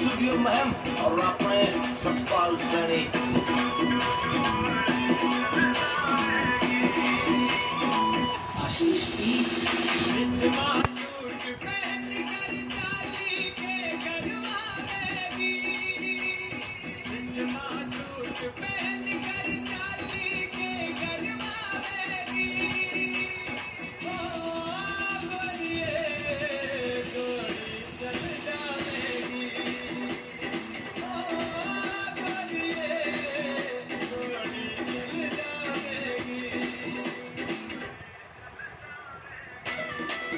मुहिम और अपने सतपाल सैनी